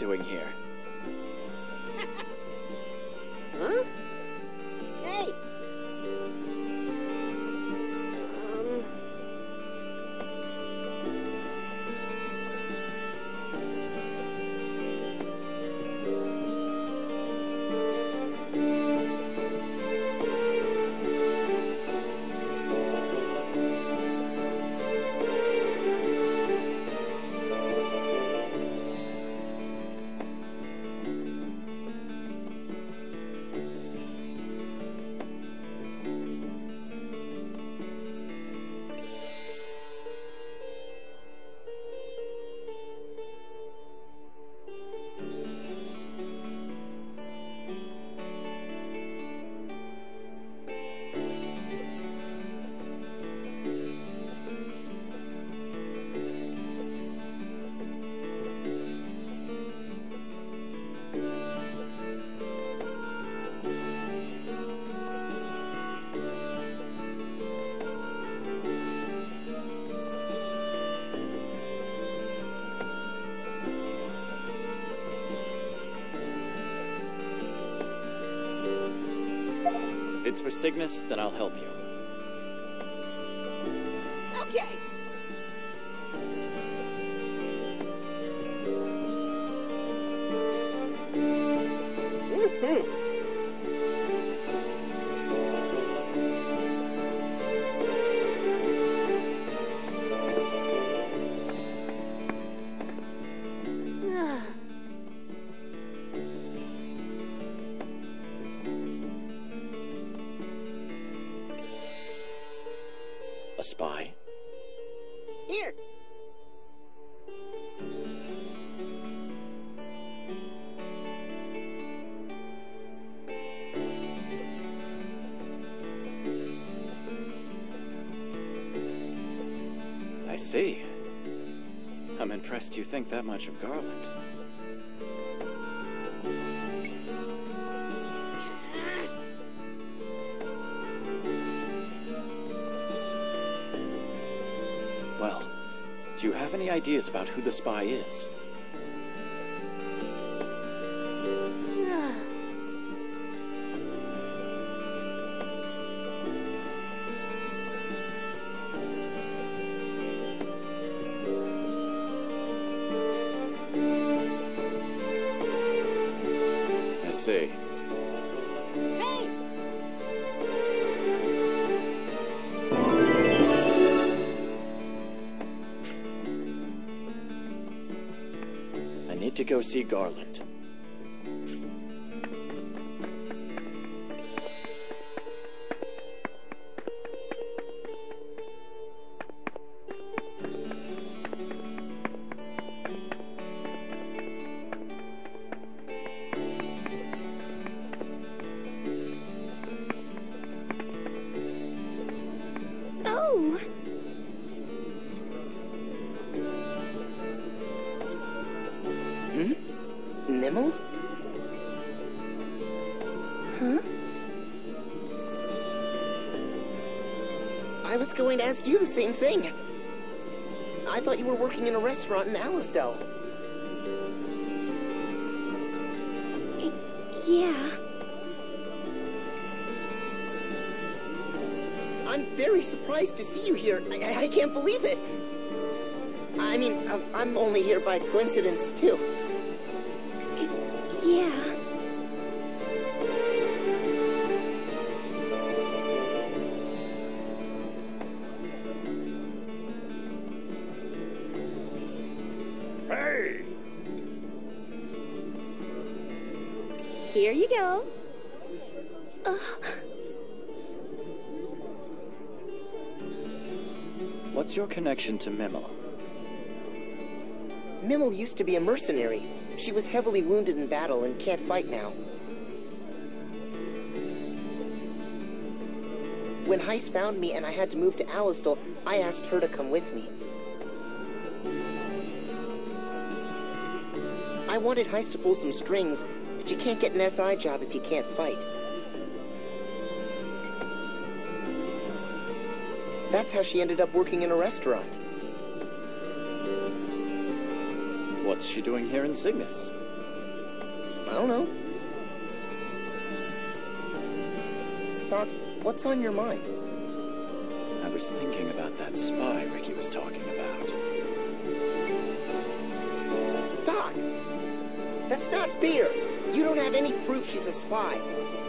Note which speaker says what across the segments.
Speaker 1: Doing here? For sickness, then I'll help you. A spy?
Speaker 2: Here!
Speaker 1: I see. I'm impressed you think that much of Garland. Well, do you have any ideas about who the spy is? Go see Garland.
Speaker 2: Going to ask you the same thing. I thought you were working in a restaurant in Alistel.
Speaker 3: Yeah.
Speaker 2: I'm very surprised to see you here. I, I- can't believe it. I mean, I'm only here by coincidence, too.
Speaker 3: Hey! Here you go. Uh.
Speaker 1: What's your connection to Mimel?
Speaker 2: Mimel used to be a mercenary. She was heavily wounded in battle and can't fight now. When Heiss found me and I had to move to Alistel, I asked her to come with me. I wanted Heiss to pull some strings, but you can't get an SI job if you can't fight. That's how she ended up working in a restaurant.
Speaker 1: What's she doing here in Cygnus?
Speaker 2: I don't know. Stocke, what's on your mind?
Speaker 1: I was thinking about
Speaker 2: any proof she's a spy.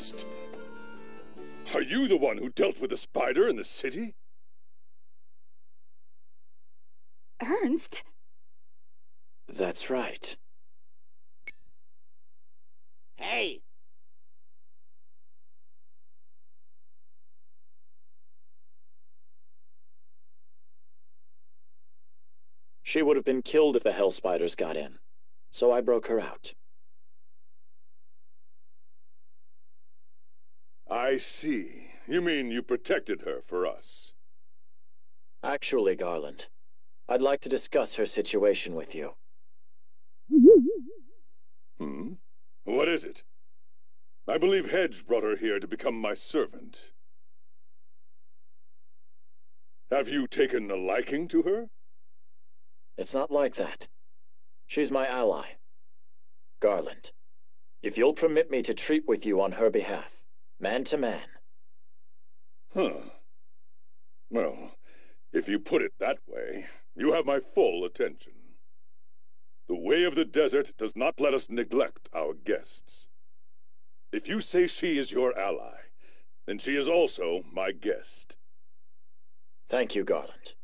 Speaker 4: Ernst! Are you the one who dealt with the spider in the city?
Speaker 5: Ernst?
Speaker 1: That's right.
Speaker 2: Hey!
Speaker 1: She would have been killed if the Hell Spiders got in. So I broke her out.
Speaker 4: I see. You mean you protected her for us?
Speaker 1: Actually, Garland, I'd like to discuss her situation with you.
Speaker 4: Hmm? What is it? I believe Hedge brought her here to become my servant. Have you taken a liking to her?
Speaker 1: It's not like that. She's my ally. Garland, if you'll permit me to treat with you on her behalf, man to man.
Speaker 4: Huh. Well, if you put it that way, you have my full attention. The way of the desert does not let us neglect our guests. If you say she is your ally, then she is also my guest.
Speaker 1: Thank you, Garland.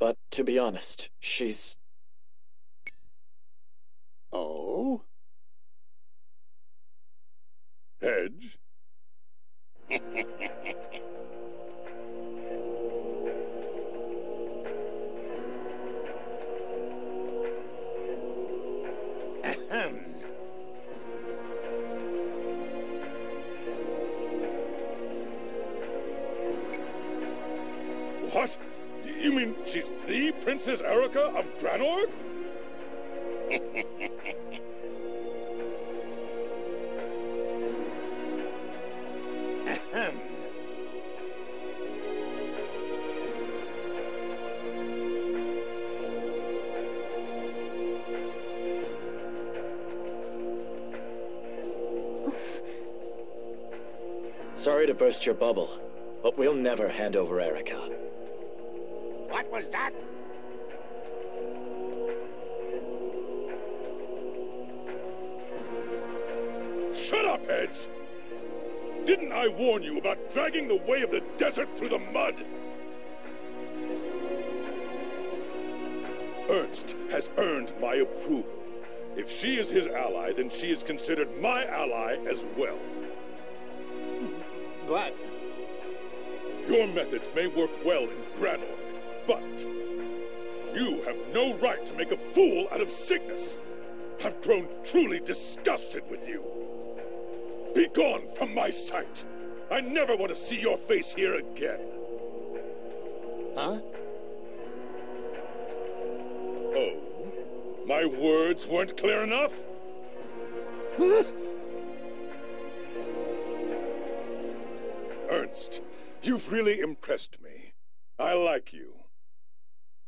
Speaker 1: But to be honest, she's.
Speaker 4: Oh? Hedge? What? You mean she's the Princess Eruca of Granorg?
Speaker 1: Sorry to burst your bubble, but we'll never hand over Eruca.
Speaker 2: What was that?
Speaker 4: Shut up, Hedge! Didn't I warn you about dragging the way of the desert through the mud? Ernst has earned my approval. If she is his ally, then she is considered my ally as well.
Speaker 2: But
Speaker 4: Your methods may work well in Granorg, but you have no right to make a fool out of Cygnus. I've grown truly disgusted with you. Be gone from my sight! I never want to see your face here again!
Speaker 2: Huh?
Speaker 4: Oh? My words weren't clear enough? Ernst, you've really impressed me. I like you.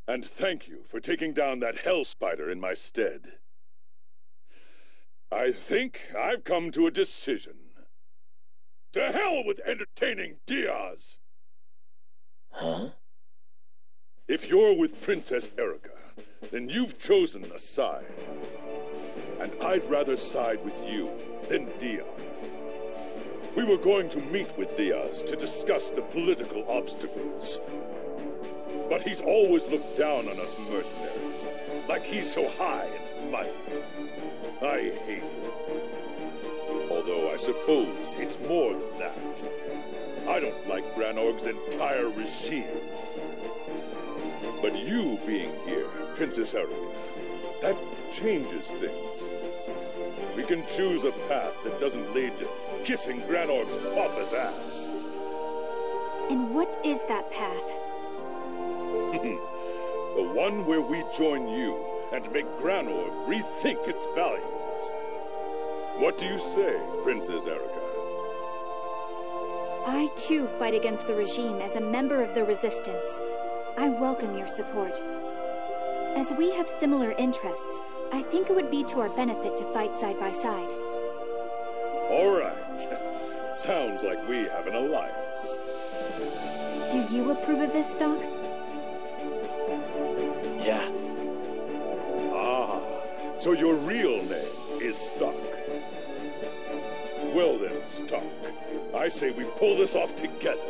Speaker 4: And thank you for taking down that hell spider in my stead. I think I've come to a decision. To hell with entertaining Diaz!
Speaker 1: Huh?
Speaker 4: If you're with Princess Eruca, then you've chosen a side. And I'd rather side with you than Diaz. We were going to meet with Diaz to discuss the political obstacles. But he's always looked down on us mercenaries, like he's so high and mighty. I hate him. Although I suppose it's more than that. I don't like Granorg's entire regime. But you being here, Princess Eruca, that changes things. We can choose a path that doesn't lead to kissing Granorg's papa's ass.
Speaker 3: And what is that path?
Speaker 4: the one where we join you and make Granorg rethink its values. What do you say, Princess Eruca?
Speaker 3: I too fight against the regime as a member of the Resistance. I welcome your support. As we have similar interests, I think it would be to our benefit to fight side by side.
Speaker 4: All right. Sounds like we have an alliance.
Speaker 3: Do you approve of this, Stocke?
Speaker 1: Yeah.
Speaker 4: Ah, so your real name is Stocke. Well then, Stocke, I say we pull this off together.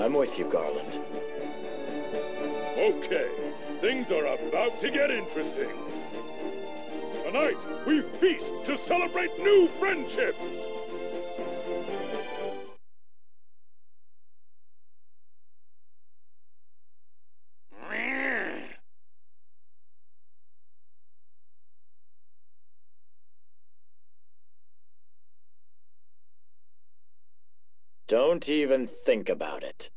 Speaker 1: I'm with you, Garland.
Speaker 4: Okay, things are about to get interesting. Tonight, we feast to celebrate new friendships.
Speaker 1: Don't even think about it.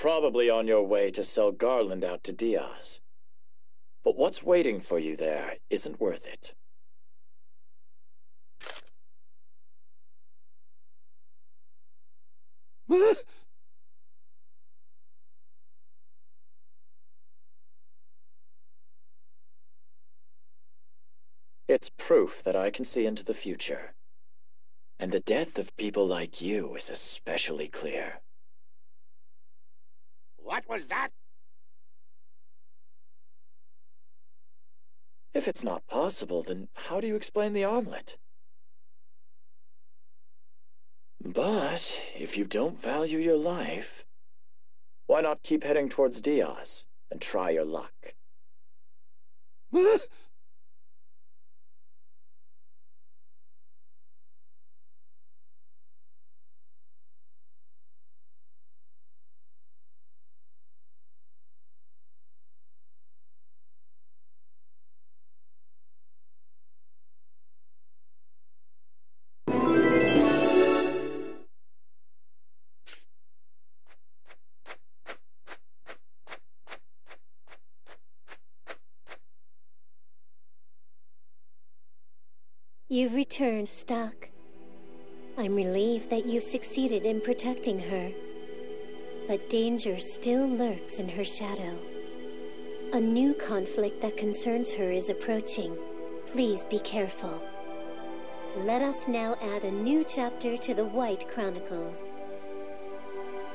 Speaker 1: Probably on your way to sell Garland out to Diaz. But what's waiting for you there isn't worth it. It's proof that I can see into the future. And the death of people like you is especially clear.
Speaker 2: What was that?
Speaker 1: If it's not possible, then how do you explain the armlet? But if you don't value your life, why not keep heading towards Diaz and try your luck?
Speaker 6: Stocke. I'm relieved that you succeeded in protecting her. But danger still lurks in her shadow. A new conflict that concerns her is approaching. Please be careful. Let us now add a new chapter to the White Chronicle.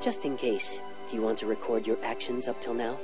Speaker 7: Just in case, do you want to record your actions up till now?